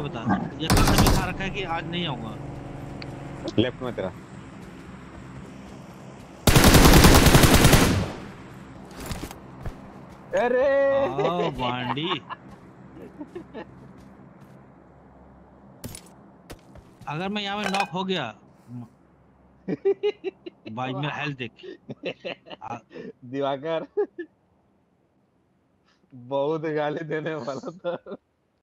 ये बता ये कसम ही खा रखा है कि आज नहीं आऊँगा। लेफ़्ट में तेरा। अरे! आओ बांडी अगर मैं यहाँ में नॉक हो गया भाई मेरा हेल्थ देख। दिवाकर बहुत गाली देने वाला था।